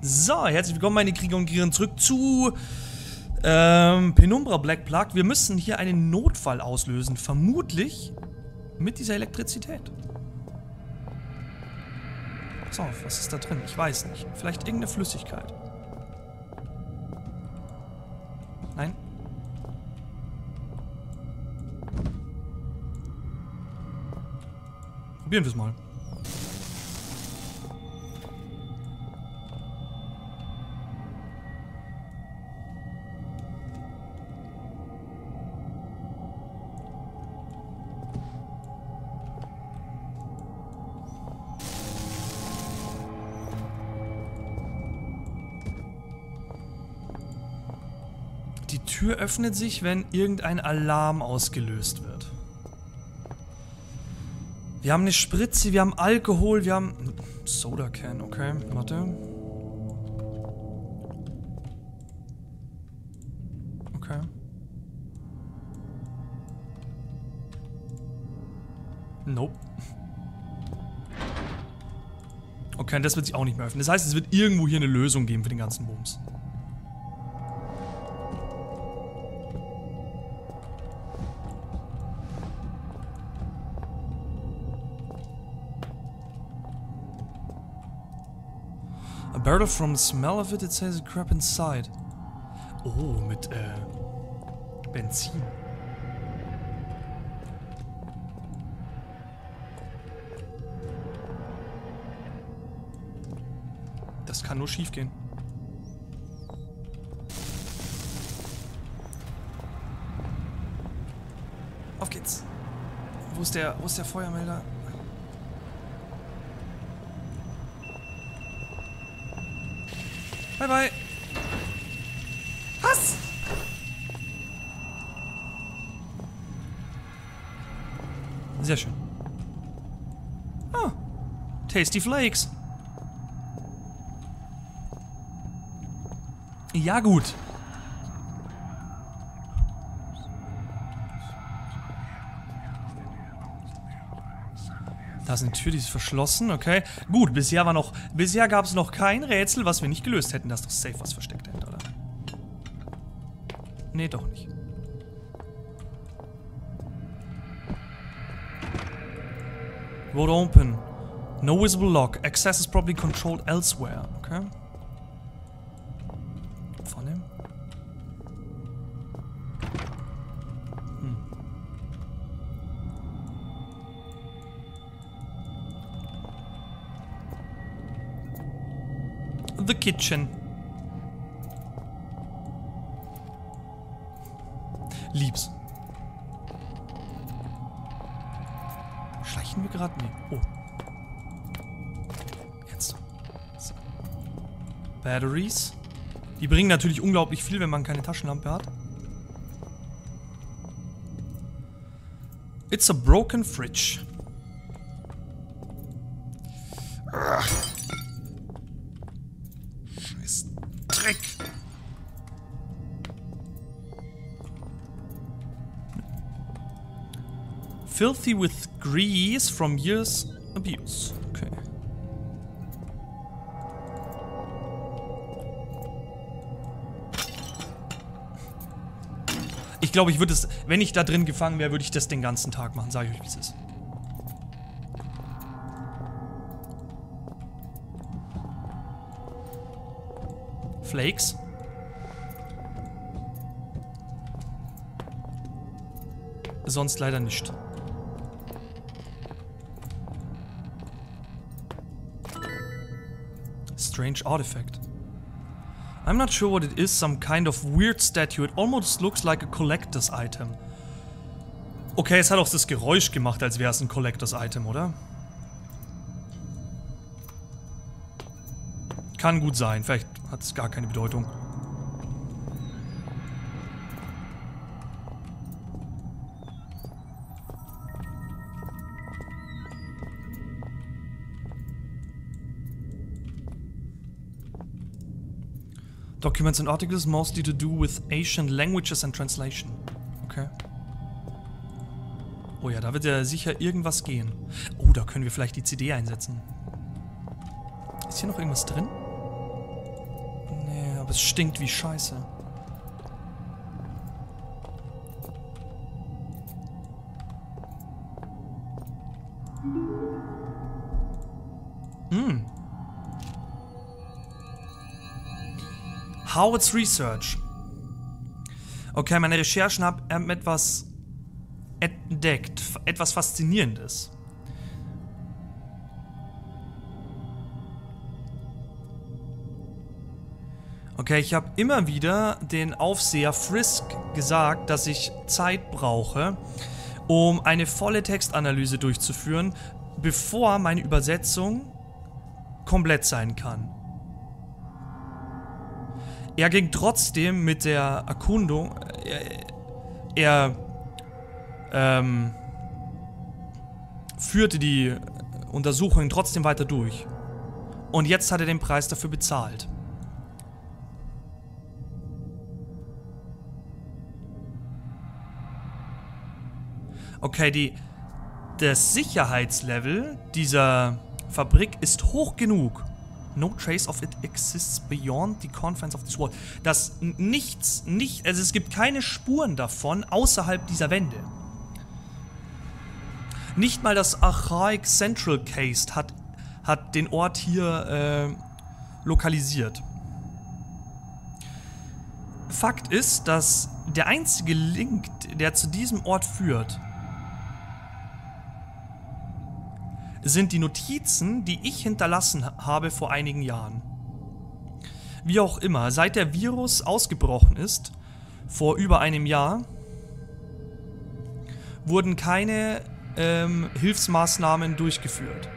So, herzlich willkommen meine Krieger und Kriegerinnen zurück zu ähm, Penumbra Black Plague. Wir müssen hier einen Notfall auslösen, vermutlich mit dieser Elektrizität. So, was ist da drin? Ich weiß nicht. Vielleicht irgendeine Flüssigkeit. Nein? Probieren wir es mal. Tür öffnet sich, wenn irgendein Alarm ausgelöst wird. Wir haben eine Spritze, wir haben Alkohol, wir haben... Soda Can, okay, warte. Okay. Nope. Okay, das wird sich auch nicht mehr öffnen. Das heißt, es wird irgendwo hier eine Lösung geben für den ganzen Bums. Barrel from the smell of it, it says crap inside. Oh, mit, äh, Benzin. Das kann nur schief gehen. Auf geht's. Wo ist der, wo ist der Feuermelder? Bye bye. Was? Sehr schön. Ah. Tasty Flakes. Ja gut. Da ist eine Tür, die ist verschlossen, okay. Gut, bisher war noch. Bisher gab es noch kein Rätsel, was wir nicht gelöst hätten. Da ist doch safe was versteckt dahinter, oder? Nee, doch nicht. Road open. No visible lock. Access is probably controlled elsewhere. Okay. The kitchen. Lieb's. Schleichen wir gerade? Nee. Oh. Jetzt. So. Batteries. Die bringen natürlich unglaublich viel, wenn man keine Taschenlampe hat. It's a broken fridge. Filthy with grease from years abuse. Okay. Ich glaube, ich würde es, wenn ich da drin gefangen wäre, würde ich das den ganzen Tag machen. Sag ich euch, wie es ist. Flakes. Sonst leider nicht. Strange artifact. I'm not sure what it is, some kind of weird statue. It almost looks like a collector's item. Okay, es hat auch das Geräusch gemacht, als wäre es ein collector's item, oder? Kann gut sein, vielleicht hat es gar keine Bedeutung. Documents and articles mostly to do with Asian languages and translation. Okay. Oh ja, da wird ja sicher irgendwas gehen. Oh, da können wir vielleicht die CD einsetzen. Ist hier noch irgendwas drin? Aber es stinkt wie Scheiße. Howard's Research. Okay, meine Recherchen haben etwas entdeckt, etwas Faszinierendes. Okay, ich habe immer wieder den Aufseher Frisk gesagt, dass ich Zeit brauche, um eine volle Textanalyse durchzuführen, bevor meine Übersetzung komplett sein kann. Er ging trotzdem mit der Erkundung, äh, er, ähm, führte die Untersuchungen trotzdem weiter durch. Und jetzt hat er den Preis dafür bezahlt. Okay, die, das Sicherheitslevel dieser Fabrik ist hoch genug. No trace of it exists beyond the confines of this wall. Dass nichts, nicht, also es gibt keine Spuren davon außerhalb dieser Wände. Nicht mal das Archaic Central Case hat, hat den Ort hier äh, lokalisiert. Fakt ist, dass der einzige Link, der zu diesem Ort führt, sind die Notizen, die ich hinterlassen habe vor einigen Jahren. Wie auch immer, seit der Virus ausgebrochen ist, vor über einem Jahr, wurden keine ähm, Hilfsmaßnahmen durchgeführt.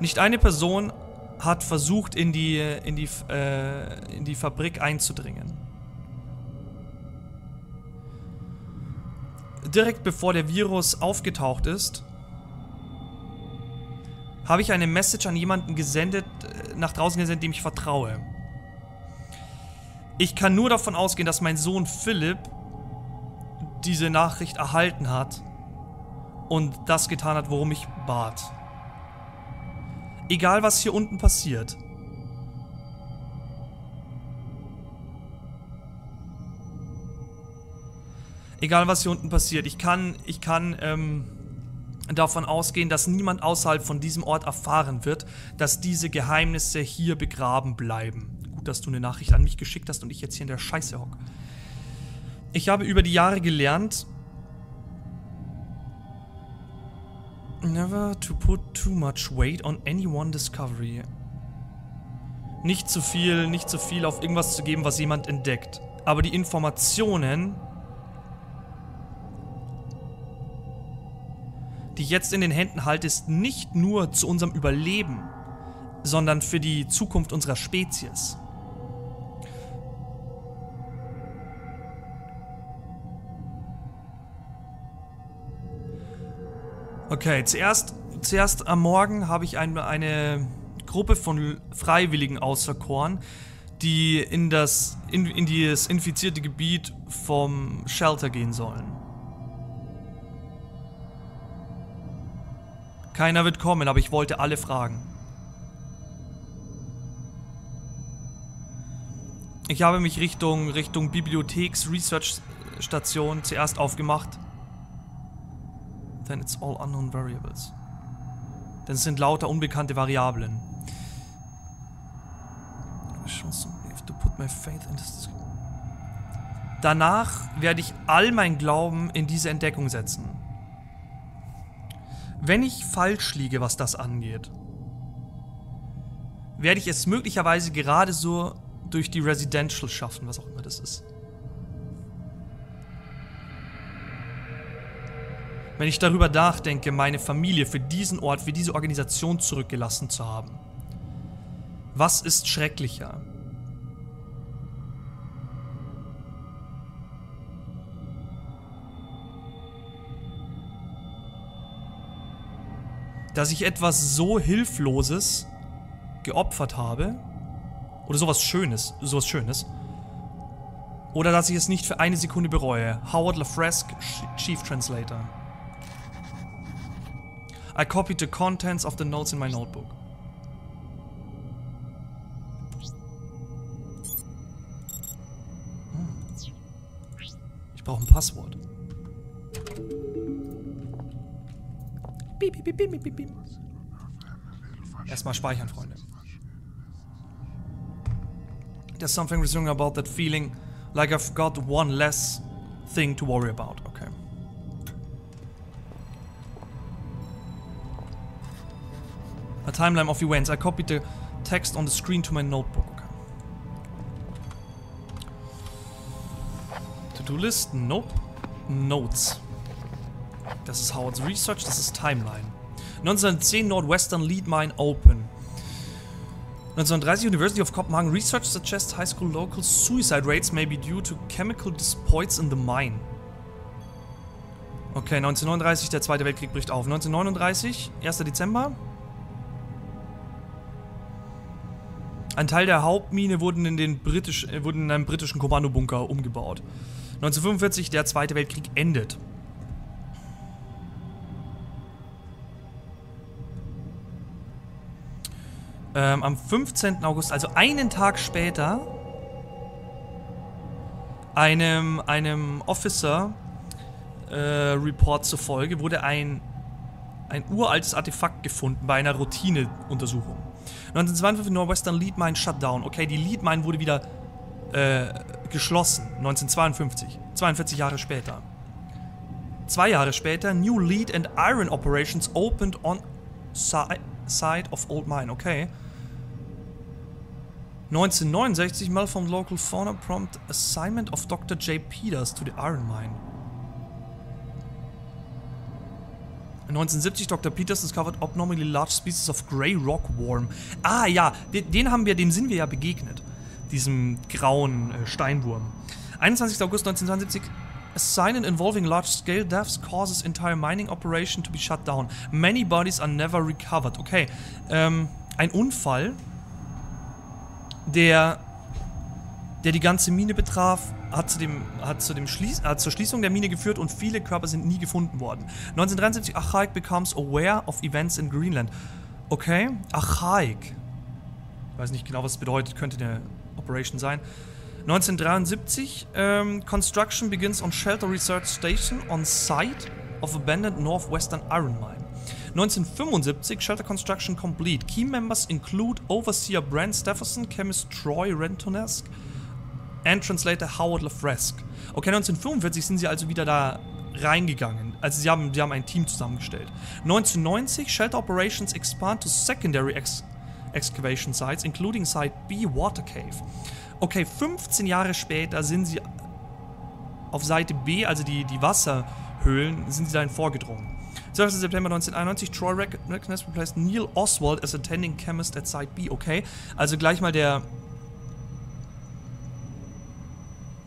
Nicht eine Person hat versucht, in die, in die, äh, in die Fabrik einzudringen. Direkt bevor der Virus aufgetaucht ist, habe ich eine Message an jemanden gesendet, äh, nach draußen gesendet, dem ich vertraue. Ich kann nur davon ausgehen, dass mein Sohn Philipp diese Nachricht erhalten hat und das getan hat, worum ich bat. Egal, was hier unten passiert. Egal, was hier unten passiert. Ich kann, ich kann, ähm, davon ausgehen, dass niemand außerhalb von diesem Ort erfahren wird, dass diese Geheimnisse hier begraben bleiben. Gut, dass du eine Nachricht an mich geschickt hast und ich jetzt hier in der Scheiße hock. Ich habe über die Jahre gelernt, never to put too much weight on any one discovery. Nicht zu viel, nicht zu viel auf irgendwas zu geben, was jemand entdeckt. Aber die Informationen die ich jetzt in den Händen halte, ist nicht nur zu unserem Überleben, sondern für die Zukunft unserer Spezies. Okay, zuerst, zuerst am Morgen habe ich ein, eine Gruppe von Freiwilligen auserkoren, die in das, in, in das infizierte Gebiet vom Shelter gehen sollen. Keiner wird kommen, aber ich wollte alle fragen. Ich habe mich Richtung, Richtung Bibliotheks-Research-Station zuerst aufgemacht. Then it's all unknown variables. Denn es sind lauter unbekannte Variablen. Danach werde ich all mein Glauben in diese Entdeckung setzen. Wenn ich falsch liege, was das angeht, werde ich es möglicherweise gerade so durch die Residential schaffen, was auch immer das ist. Wenn ich darüber nachdenke, meine Familie für diesen Ort, für diese Organisation zurückgelassen zu haben. Was ist schrecklicher? dass ich etwas so Hilfloses geopfert habe. Oder sowas Schönes. Sowas Schönes. Oder dass ich es nicht für eine Sekunde bereue. Howard LaFresque, Chief Translator. I copied the contents of the notes in my notebook. Hm. Ich brauche ein Passwort. Piep, piep, piep, piep, piep. Erstmal speichern, Freunde. There's something reassuring about that feeling, like I've got one less thing to worry about. Okay. A timeline of events. I copied the text on the screen to my notebook. Okay. To-do list? Nope. Notes. Das ist Howard's Research, das ist Timeline. 1910 Northwestern Lead Mine Open. 1930 University of Copenhagen Research suggests high school local suicide rates may be due to chemical dispoids in the mine. Okay, 1939, der Zweite Weltkrieg bricht auf. 1939, 1. Dezember. Ein Teil der Hauptmine wurde in, den Britisch, äh, wurde in einem britischen Kommandobunker umgebaut. 1945, der Zweite Weltkrieg endet. Ähm, am 15. August, also einen Tag später, einem, einem Officer-Report äh, zufolge wurde ein, ein uraltes Artefakt gefunden bei einer Routineuntersuchung. 1952 Northwestern Lead Mine shut down. Okay, die Lead Mine wurde wieder äh, geschlossen. 1952. 42 Jahre später. Zwei Jahre später, New Lead and Iron Operations opened on si side of Old Mine. Okay. 1969 Malformed Local Fauna Prompt Assignment of Dr. J. Peters to the Iron Mine. 1970 Dr. Peters discovered abnormally large species of Grey Rock Worm. Ah ja, den, haben wir, dem sind wir ja begegnet. Diesem grauen äh, Steinwurm. 21. August 1972 A sign involving large-scale deaths causes entire mining operation to be shut down. Many bodies are never recovered. Okay, ähm, ein Unfall der, der die ganze Mine betraf, hat, zu dem, hat, zu dem Schließ, hat zur Schließung der Mine geführt und viele Körper sind nie gefunden worden. 1973, Archaic becomes aware of events in Greenland. Okay, Archaic. Ich weiß nicht genau, was es bedeutet, könnte eine Operation sein. 1973, ähm, Construction begins on Shelter Research Station on site of abandoned northwestern iron mine. 1975, Shelter Construction complete. Key members include Overseer Brent Stephenson, Chemist Troy Rentonesk and Translator Howard LaFresque. Okay, 1945 sind sie also wieder da reingegangen. Also sie haben, sie haben ein Team zusammengestellt. 1990, Shelter Operations expand to secondary ex excavation sites, including Site B Water Cave. Okay, 15 Jahre später sind sie auf Seite B, also die, die Wasserhöhlen, sind sie dahin vorgedrungen. 12. September 1991, Troy Reckness replaced Neil Oswald as attending chemist at Site B. Okay, also gleich mal der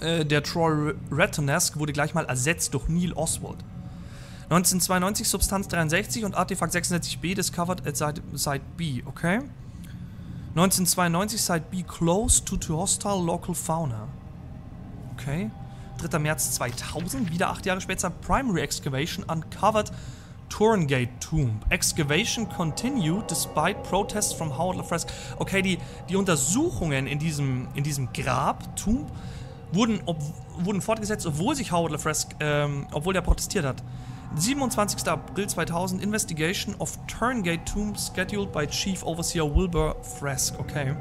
äh, der Troy Retonesk wurde gleich mal ersetzt durch Neil Oswald. 1992 Substanz 63 und Artefakt 66b discovered at Site, Site B, okay? 1992 Site B close to, to hostile local fauna. Okay. 3. März 2000, wieder acht Jahre später, Primary Excavation uncovered Turngate Tomb. Excavation continued despite protests from Howard LaFresque. Okay, die, die Untersuchungen in diesem, in diesem Grab, Tomb, wurden, ob, wurden fortgesetzt, obwohl sich Howard LaFresque, ähm, obwohl er protestiert hat. 27. April 2000, Investigation of Turngate Tomb scheduled by Chief Overseer Wilbur Fresk. Okay.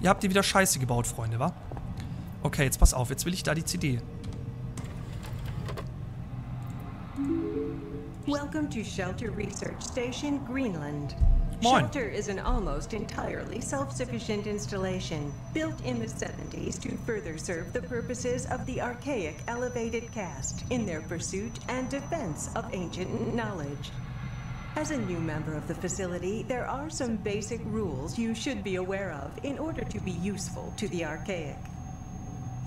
Ihr habt ihr wieder Scheiße gebaut, Freunde, wa? Okay, jetzt pass auf, jetzt will ich da die CD. Welcome to Shelter Research Station, Greenland. Moin. Shelter is an almost entirely self-sufficient installation built in the 70s to further serve the purposes of the archaic elevated caste in their pursuit and defense of ancient knowledge. As a new member of the facility, there are some basic rules you should be aware of in order to be useful to the archaic.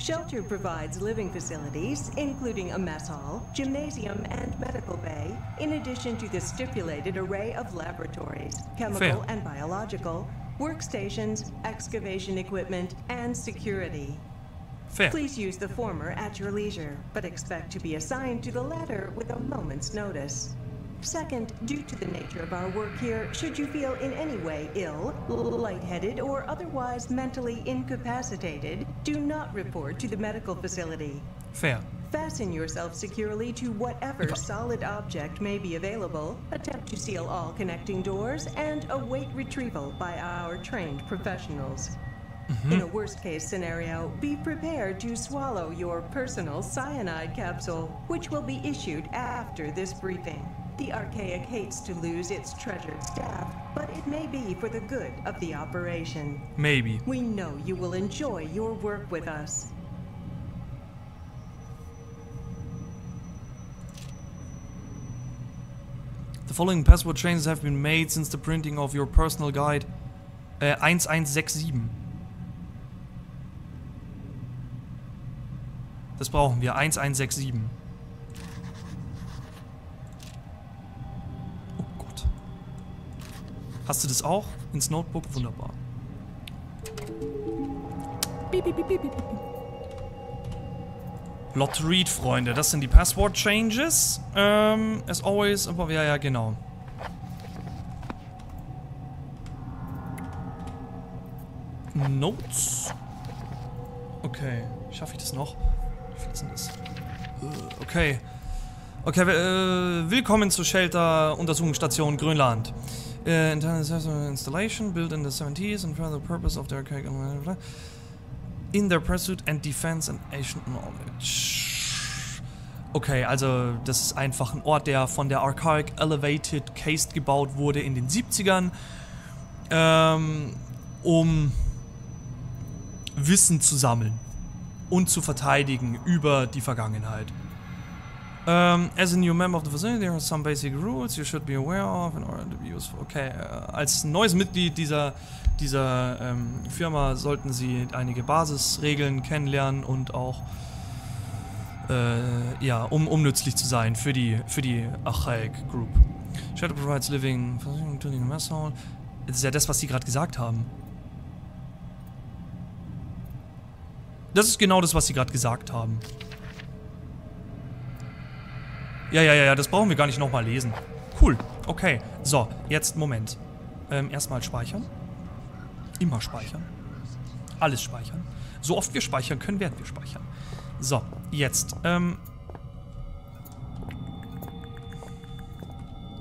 Shelter provides living facilities, including a mess hall, gymnasium, and medical bay, in addition to the stipulated array of laboratories, chemical Fair. and biological, workstations, excavation equipment, and security. Fair. Please use the former at your leisure, but expect to be assigned to the latter with a moment's notice. Second, due to the nature of our work here, should you feel in any way ill, lightheaded, or otherwise mentally incapacitated, do not report to the medical facility. Fair. Fasten yourself securely to whatever solid object may be available, attempt to seal all connecting doors, and await retrieval by our trained professionals. Mm-hmm. In a worst case scenario, be prepared to swallow your personal cyanide capsule, which will be issued after this briefing. The Archaic hates to lose its treasured staff, but it may be for the good of the operation. Maybe. We know you will enjoy your work with us. The following password changes have been made since the printing of your personal guide. Uh, äh, 1167. Das brauchen wir. 1167. Hast du das auch? Ins Notebook? Wunderbar. Piep, piep, piep. Lot read, Freunde. Das sind die Password Changes. Ähm, as always, aber ja, ja, genau. Notes. Okay, schaffe ich das noch? Wie viel ist denn das? Äh, Okay. Okay, äh, willkommen zur Shelter-Untersuchungsstation Grönland. Uh, installation built in the 70s and for the purpose of archaic in their pursuit and defense and ancient knowledge. Okay, also das ist einfach ein Ort, der von der Archaic Elevated Caste gebaut wurde in den 70ern, ähm, um Wissen zu sammeln und zu verteidigen über die Vergangenheit. Um, as a new member of the facility, there are some basic rules you should be aware of in order to be useful. Okay, äh, als neues Mitglied dieser, dieser ähm, Firma sollten Sie einige Basisregeln kennenlernen und auch, äh, ja, um, um nützlich zu sein für die, für die Archaic Group. Shadow provides living, including a hall. Das ist ja das, was Sie gerade gesagt haben. Das ist genau das, was Sie gerade gesagt haben. Ja, ja, ja, ja, das brauchen wir gar nicht nochmal lesen. Cool, okay. So, jetzt, Moment. Ähm, erstmal speichern. Immer speichern. Alles speichern. So oft wir speichern können, werden wir speichern. So, jetzt. Ähm,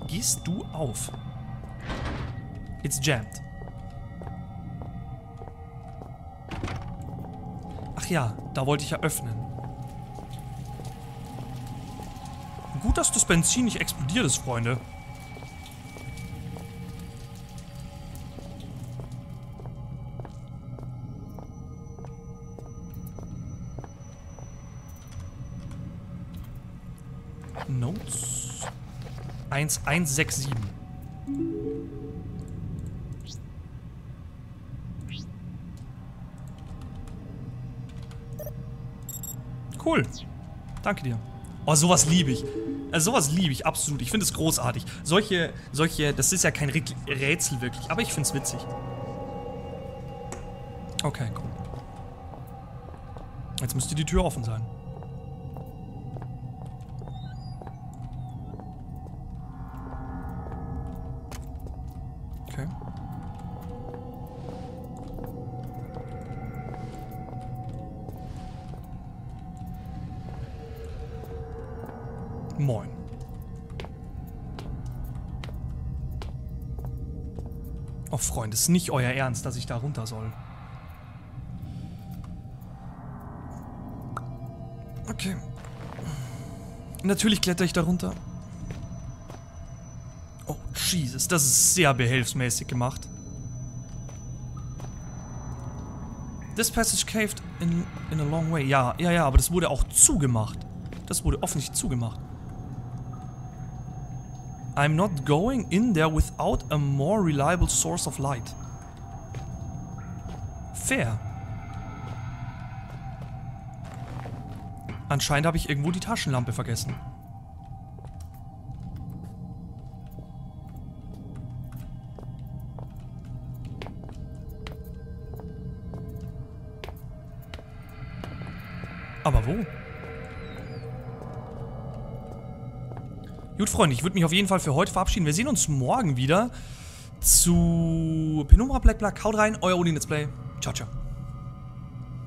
gehst du auf? It's jammed. Ach ja, da wollte ich ja öffnen. Gut, dass das Benzin nicht explodiert ist, Freunde. Notes 1167. Cool. Danke dir. Oh, sowas liebe ich. Also sowas liebe ich, absolut. Ich finde es großartig. Solche, solche, das ist ja kein Rä- Rätsel wirklich, aber ich finde es witzig. Okay, cool. Jetzt müsste die Tür offen sein. Moin. Oh Freunde, ist nicht euer Ernst, dass ich da runter soll. Okay. Natürlich kletter ich da runter. Oh, Jesus, das ist sehr behelfsmäßig gemacht. This passage caved in, in a long way. Ja, ja, ja, aber das wurde auch zugemacht. Das wurde offensichtlich zugemacht. I'm not going in there without a more reliable source of light. Fair. Anscheinend habe ich irgendwo die Taschenlampe vergessen. Aber wo? Gut, Freunde, ich würde mich auf jeden Fall für heute verabschieden. Wir sehen uns morgen wieder zu Penumbra Black Black. Haut rein, euer Odin Let's Play. Ciao, ciao.